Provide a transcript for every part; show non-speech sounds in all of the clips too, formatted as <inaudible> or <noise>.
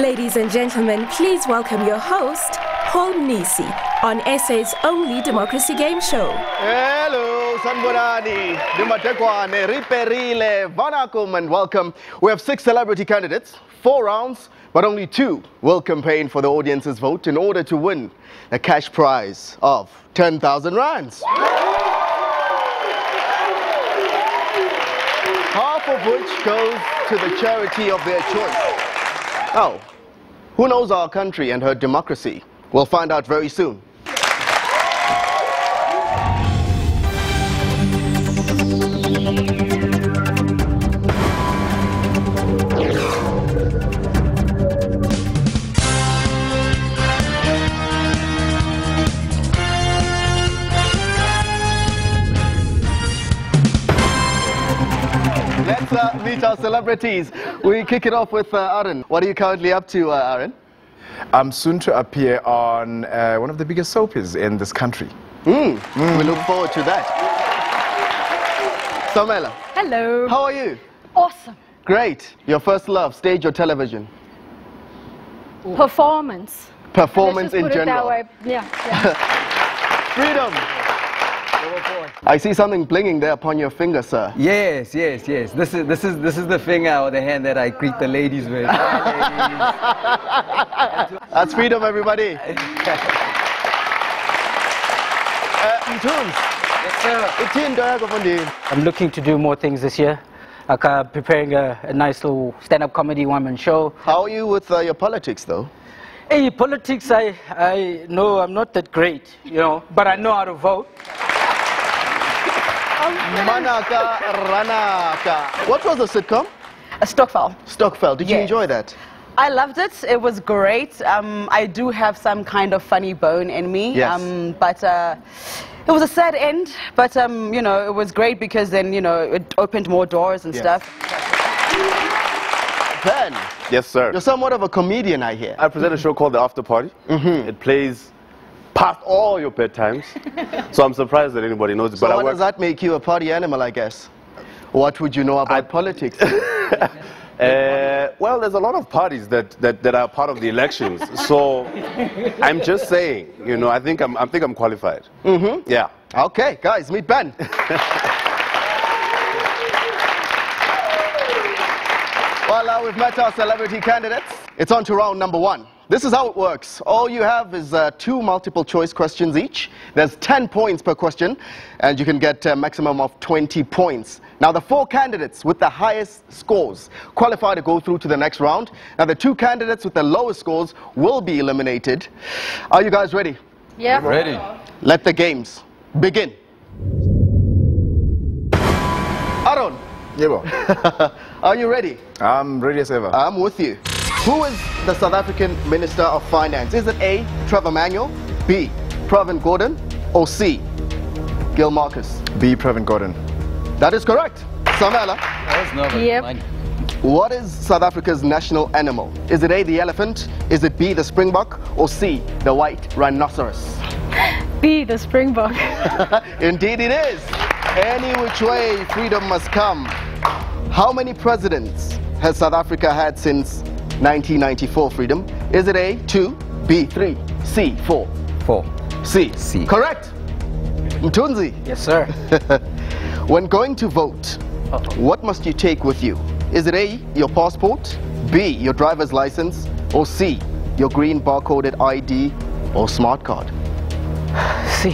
Ladies and gentlemen, please welcome your host, Paul Nisi, on SA's only democracy game show. Hello, Sanborani, Dimatekwane, Riperile, Vanakum, and welcome. We have six celebrity candidates, four rounds, but only two will campaign for the audience's vote in order to win a cash prize of 10,000 rands. Half of which goes to the charity of their choice. Oh, who knows our country and her democracy? We'll find out very soon. Meet our celebrities. We kick it off with uh, Aaron. What are you currently up to, uh, Aaron? I'm soon to appear on uh, one of the biggest soapies in this country. Mm. We look forward to that. Samela, Hello. how are you? Awesome. Great. Your first love, stage or television? Performance. Performance Let's just in put it general. that way. Yeah. yeah. <laughs> Freedom. I see something blinging there upon your finger, sir. Yes, yes, yes. This is this is this is the finger or the hand that I greet the ladies with. Hi, ladies. <laughs> That's freedom, everybody. <laughs> uh, Mtunzi, Yes, sir. ithini into yakho mfondini? I'm looking to do more things this year. Like uh, preparing a, a nice little stand-up comedy one-man show. How are you with uh, your politics, though? Hey, politics, I, I know I'm not that great, you know, but I know how to vote. Manaka Ranaka. What was the sitcom? A Stokvel. Stokvel. Did you enjoy that? I loved it. It was great. Um, I do have some kind of funny bone in me. Yes. Um, but uh, it was a sad end. But um, you know, it was great because then you know it opened more doors and Yes. stuff. Ben, Yes, sir. you're somewhat of a comedian, I hear. I present a show called The After Party. It plays past all your bedtimes. <laughs> so I'm surprised that anybody knows it. So but what work, does that make you a party animal, I guess? What would you know about politics? <laughs> Uh, well, there's a lot of parties that, that, that are part of the elections. <laughs> so I'm just saying, you know, I think I'm, I think I'm qualified. Mm-hmm. Yeah. okay, guys, meet Ben. Now we've met our celebrity candidates. It's on to round number one. This is how it works. All you have is uh, two multiple choice questions each. There's 10 points per question, and you can get a maximum of 20 points. Now, the four candidates with the highest scores qualify to go through to the next round. Now, the two candidates with the lowest scores will be eliminated. Are you guys ready? yeah. Ready? Let the games begin. Aaron, Yeah, <laughs> are you ready? I'm ready as ever. I'm with you. Who is the South African Minister of Finance? Is it A. Trevor Manuel, B. Pravin Gordhan, or C. Gill Marcus? B. Pravin Gordhan. That is correct. Samela, Yep. what is South Africa's national animal? Is it A. the elephant? Is it B. the springbok? Or C. the white rhinoceros? B, the Springbok. <laughs> Indeed it is. Any which way, freedom must come. How many presidents has South Africa had since 1994, freedom? Is it A, 2, B, 3, C, 4, Four. C? C. Correct. Mtunzi, Yes, sir. <laughs> when going to vote, what must you take with you? Is it A, your passport, B, your driver's license, or C, your green barcoded ID or smart card? C.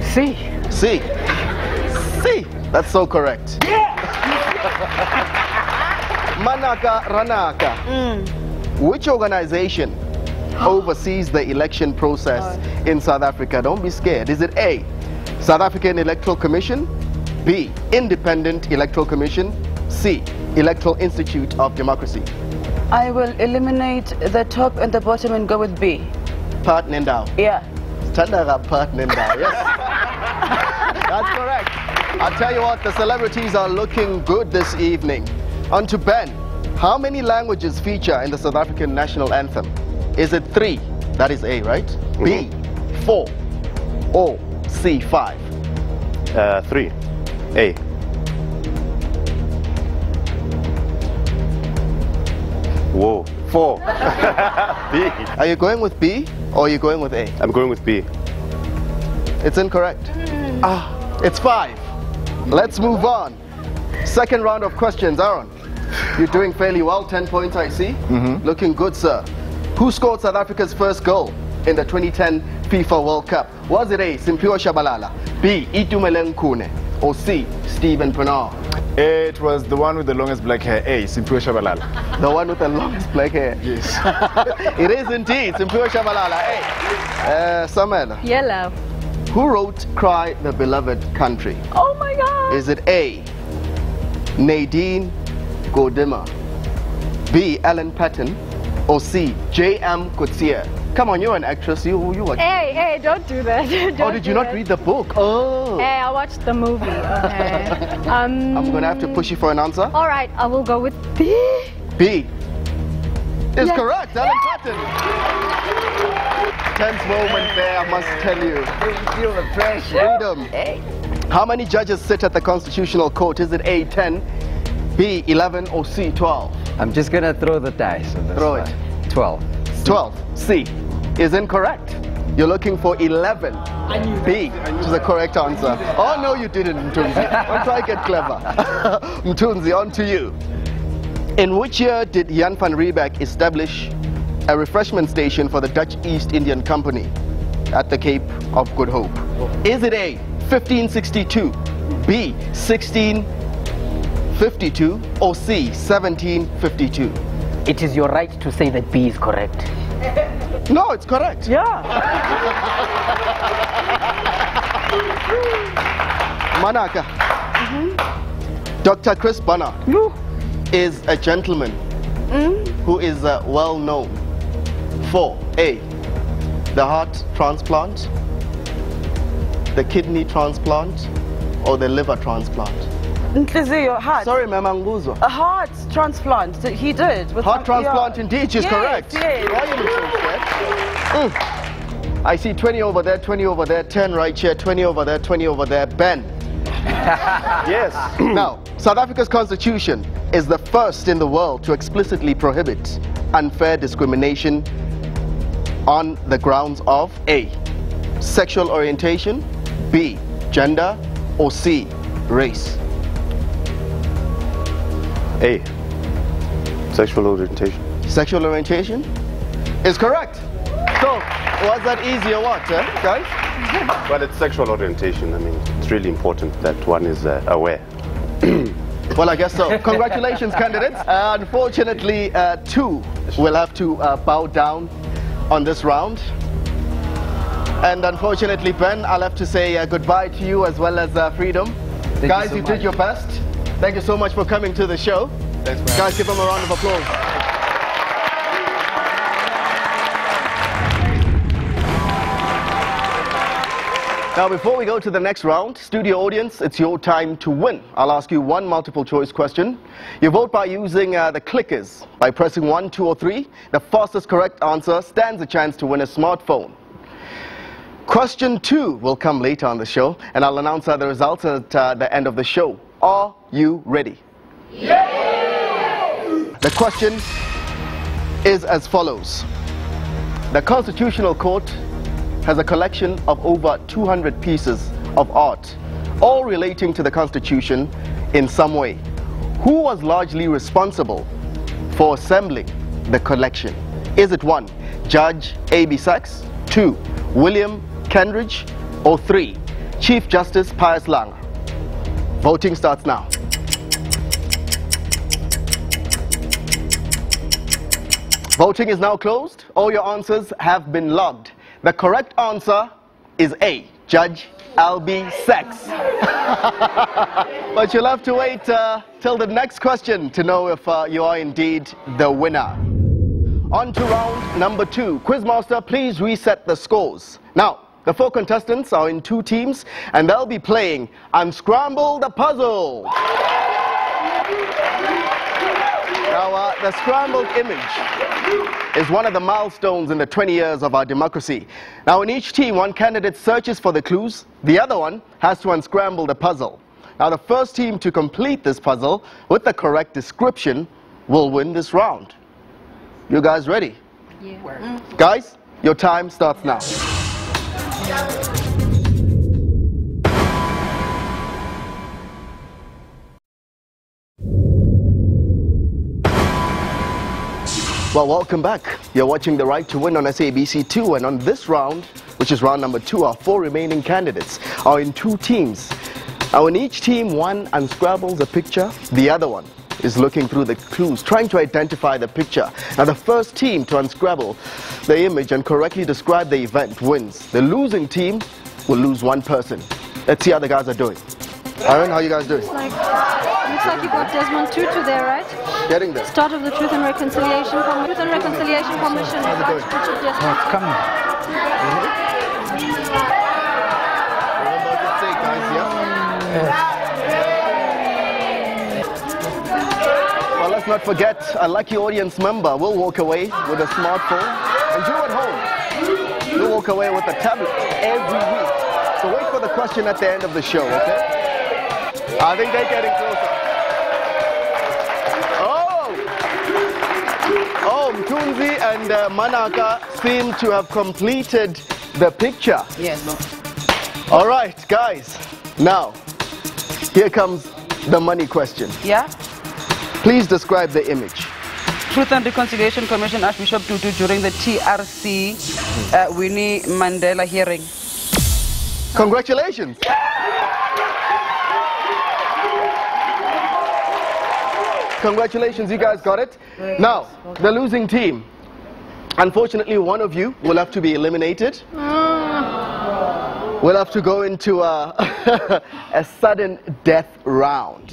C. C. C. That's so correct. Manaka Ranaka. Mm. Which organization <gasps> oversees the election process in South Africa? Don't be scared. Is it A, South African Electoral Commission, B, Independent Electoral Commission, C, Electoral Institute of Democracy? I will eliminate the top and the bottom and go with B. Part Nendao. Yeah. Tandara Part Nendao, yes. <laughs> That's correct. I'll tell you what, the celebrities are looking good this evening. On to Ben. How many languages feature in the South African national anthem? Is it three? That is A, right? B, four, or C, five? Uh, three. A. Whoa. Four. <laughs> B. Are you going with B or are you going with A? I'm going with B. It's incorrect. Ah, it's five. Let's move on. Second round of questions, Aaron. You're doing fairly well, 10 points I see. Looking good, sir. Who scored South Africa's first goal in the 2010 FIFA World Cup? Was it A, Siphiwe Tshabalala, B, Itumeleng Khune, or C, Steven Pienaar? It was the one with the longest black hair, A, Siphiwe Tshabalala. The one with the longest black hair. Yes. <laughs> it is indeed Siphiwe Tshabalala. Hey, uh, Samela, Yellow. who wrote Cry the Beloved Country? Oh my god. Is it A, Nadine Gordimer, B, Alan Paton, or C, J.M. Coetzee? Come on, you're an actress. You, you were. Hey, hey, don't do that. <laughs> Oh, Don't did you not that. read the book? Oh. Hey, I watched the movie. Okay. <laughs> um, I'm gonna have to push you for an answer. All right, I will go with B. B is Yes. correct. Alan Paton. Tense moment there, I must tell you. Feel the pressure. Freedom. How many judges sit at the Constitutional Court? Is it A, 10, B, 11, or C, 12? I'm just gonna throw the dice on this Throw one. it. 12. 12. C is incorrect. You're looking for 11. B, which is the correct answer. Oh, no, you didn't, Mtunzi. Don't <laughs> try to get clever. <laughs> Mtunzi, on to you. In which year did Jan van Riebeeck establish a refreshment station for the Dutch East Indian Company at the Cape of Good Hope? Is it A, 1562, B, 1652, or C, 1752? It is your right to say that B is correct. No, it's correct. Yeah. <laughs> Manaka. Dr. Chris Barnard is a gentleman who is uh, well known for A, the heart transplant, the kidney transplant, or the liver transplant. Nhliziyo, heart. Sorry, Mama Nguzwa. A heart transplant that he did. With Heart transplant indeed, she's Yes, correct. Yes. Why are you looking scared? Mm. I see 20 over there, 20 over there, 10 right here, 20 over there, 20 over there. Ben. <laughs> Yes. <clears throat> now, South Africa's constitution is the first in the world to explicitly prohibit unfair discrimination on the grounds of A. Sexual orientation, B. Gender, or C. Race. A. Sexual orientation. Sexual orientation is correct. So, was that easy or what, eh, guys? <laughs> Well, it's sexual orientation. I mean, it's really important that one is uh, aware. <clears throat> Well, I guess so. <laughs> Congratulations, candidates. Uh, unfortunately, uh, two will have to uh, bow down on this round. And unfortunately, Ben, I'll have to say uh, goodbye to you as well as uh, Freedom. you Guys, so you did your best. Thank you so much for coming to the show. Thanks, man. Guys, give them a round of applause. Now, before we go to the next round, studio audience, it's your time to win. I'll ask you one multiple choice question. You vote by using uh, the clickers. By pressing one, two, or three, the fastest correct answer stands a chance to win a smartphone. Question two will come later on the show, and I'll announce uh, the results at uh, the end of the show. Are you ready? Yes! The question is as follows. The Constitutional Court has a collection of over 200 pieces of art, all relating to the Constitution in some way. Who was largely responsible for assembling the collection? Is it one, Judge Albie Sachs, two, William Kentridge, or three, Chief Justice Pius Langa? Voting starts now. Voting is now closed. All your answers have been logged. The correct answer is A, Judge Albie Sachs. <laughs> but you'll have to wait uh, till the next question to know if uh, you are indeed the winner. On to round number two. Quizmaster, please reset the scores. Now, the four contestants are in two teams and they'll be playing Unscramble the Puzzle. Now, uh, the scrambled image is one of the milestones in the 20 years of our democracy. Now, in each team, one candidate searches for the clues, the other one has to unscramble the puzzle. Now, the first team to complete this puzzle with the correct description will win this round. You guys ready? Yeah. Guys, your time starts now. Well, welcome back. You're watching The Right to Win on SABC2 and on this round, which is round number two, our four remaining candidates are in two teams. Now, in each team, one unscrabbles a picture, the other one is looking through the clues, trying to identify the picture. Now, the first team to unscrabble the image and correctly describe the event wins. The losing team will lose one person. Let's see how the guys are doing. Aaron, how you guys doing? Like, looks like you got Desmond Tutu there, right? Getting there. Start of the Truth and Reconciliation Com Truth and Reconciliation Commission. How's it going? Richard Desmond. Oh, it's coming. Remember what say, guys, yeah? Well, let's not forget, a lucky audience member will walk away with a smartphone. And you at home, you'll walk away with a tablet every week. So wait for the question at the end of the show, okay? I think they're getting closer. Oh, Mtunzi and uh, Manaka seem to have completed the picture. Yes. All right, guys. Now, here comes the money question. Yeah? Please describe the image. Truth and Reconciliation Commission Archbishop Tutu during the TRC uh, Winnie Mandela hearing. Congratulations. Congratulations, you guys got it. Now, the losing team. Unfortunately, one of you will have to be eliminated. Ah. We'll have to go into a, <laughs> a sudden death round.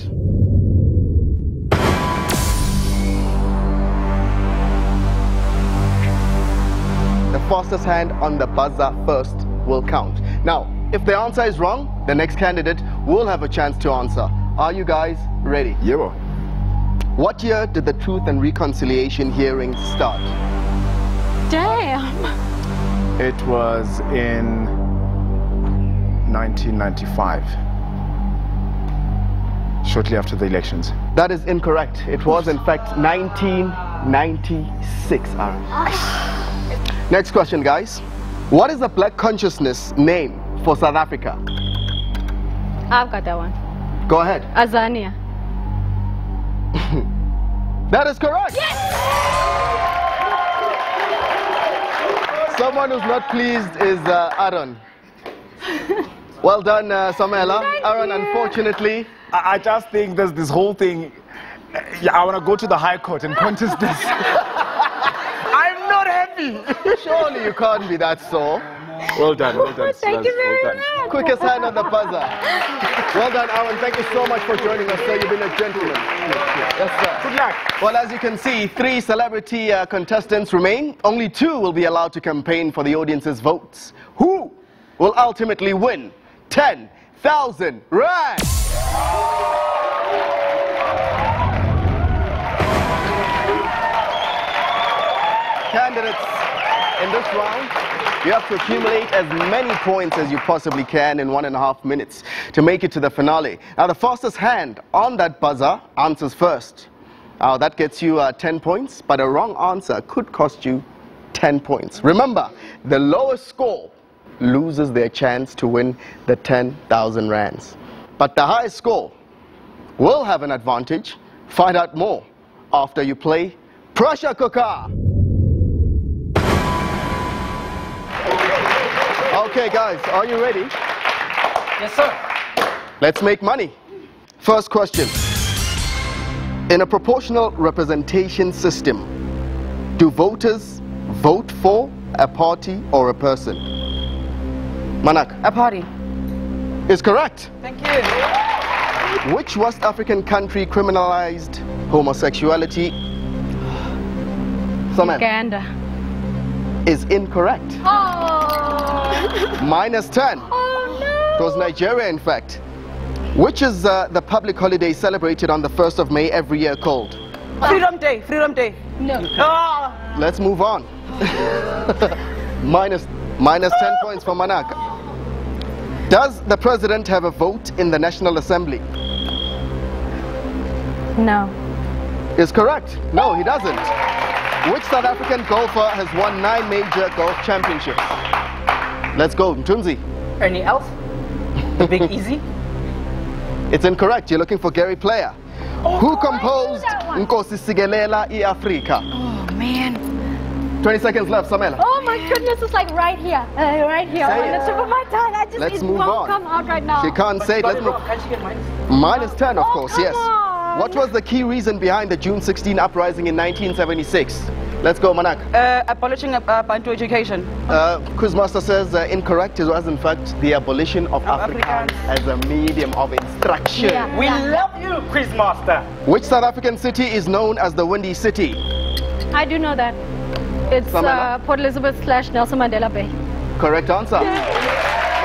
The fastest hand on the buzzer first will count. Now, if the answer is wrong, the next candidate will have a chance to answer. Are you guys ready? Yeah, boy. What year did the Truth and Reconciliation hearings start? Damn. It was in 1995. Shortly after the elections. That is incorrect. It was, in fact, 1996. Aaron. Next question, guys. What is the Black Consciousness name for South Africa? I've got that one. Go ahead. Azania. That is correct. Yes! Someone who's not pleased is uh, Aaron. <laughs> Well done, uh, Samela. Aaron, unfortunately, I, I just think there's this whole thing. uh, Yeah, I want to go to the High Court and contest this. <laughs> I'm not happy. surely you can't be that sore. Well done, well done. Thank Silas, you very well done. much. Quickest hand on the buzzer. Well done, Aaron. Thank you so much for joining us, sir. You've been a gentleman. Yes, sir. Good luck. Well, as you can see, three celebrity uh, contestants remain. Only two will be allowed to campaign for the audience's votes. Who will ultimately win 10,000 rand? Candidates in this round, you have to accumulate as many points as you possibly can in one and a half minutes to make it to the finale. Now, the fastest hand on that buzzer answers first. Now, that gets you uh, 10 points, but a wrong answer could cost you 10 points. Remember, the lowest score loses their chance to win the 10,000 rands. But the highest score will have an advantage. Find out more after you play Pressure Cooker. Okay, guys, are you ready? Yes, sir. Let's make money. First question. In a proportional representation system, do voters vote for a party or a person? Manak A party. is correct. Thank you. Which West African country criminalized homosexuality? Saman Uganda. Is incorrect. Oh. <laughs> Minus 10. oh no. It was Nigeria, in fact. Which is uh, the public holiday celebrated on the 1st of May every year called? Freedom Day. Freedom Day. No. Ah. Let's move on. <laughs> minus, minus 10 points for Manak. Does the president have a vote in the National Assembly? No. Is correct. No, he doesn't. Which South African golfer has won nine major golf championships? Let's go, Mtunzi. Ernie Els? The Big <laughs> Easy? It's incorrect. You're looking for Gary Player. Oh, Who composed Nkosi Sigelela i Afrika? Oh man. 20 seconds left, Samela. Oh my goodness, it's like right here. Uh, right here. Say on it. the tip of my tongue. I just Let's it move won't on. come out right now. She can't say it. Let's move. Can she get minus? Minus 10, of Oh, course, come yes. on. What was the key reason behind the June 16 uprising in 1976? Let's go, Manak. Uh, abolishing uh, Bantu education. Uh, Quizmaster says uh, incorrect. It was, in fact, the abolition of Afrikaans Afrikaans. as a medium of instruction. Yeah. We love you, Quizmaster. Which South African city is known as the Windy City? I do know that. It's uh, Port Elizabeth slash Nelson Mandela Bay. Correct answer.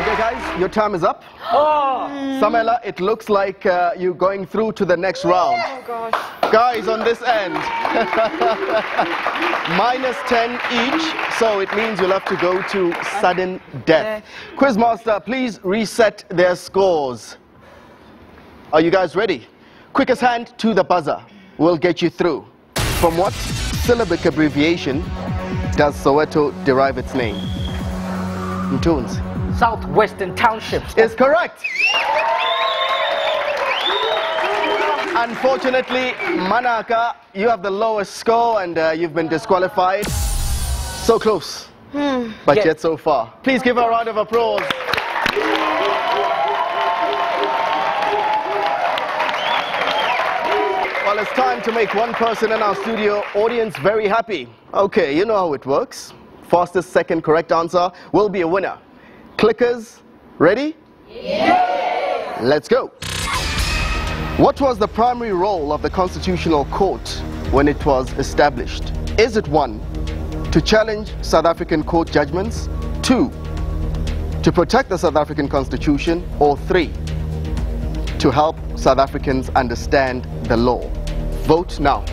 Okay, guys, your time is up. Oh, Samela, it looks like uh, you're going through to the next round. Oh gosh. Guys, on this end, <laughs> minus 10 each, so it means you'll have to go to sudden death. Quizmaster, please reset their scores. Are you guys ready? Quickest hand to the buzzer will get you through. From what syllabic abbreviation does Soweto derive its name? Mtunzi Southwestern Townships. is correct. Unfortunately, Manaka, you have the lowest score and uh, you've been disqualified. So close, but Yeah. yet so far. Please give her a round of applause. Well, it's time to make one person in our studio audience very happy. Okay, you know how it works. Fastest second correct answer will be a winner. Clickers, ready? Let's go. What was the primary role of the Constitutional Court when it was established? Is it one, to challenge South African court judgments? Two, to protect the South African Constitution? Or three, to help South Africans understand the law? Vote now.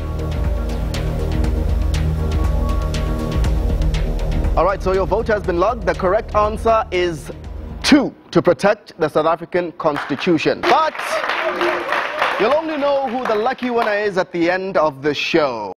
All right, so your vote has been logged. The correct answer is two, to protect the South African Constitution. But you'll only know who the lucky winner is at the end of the show.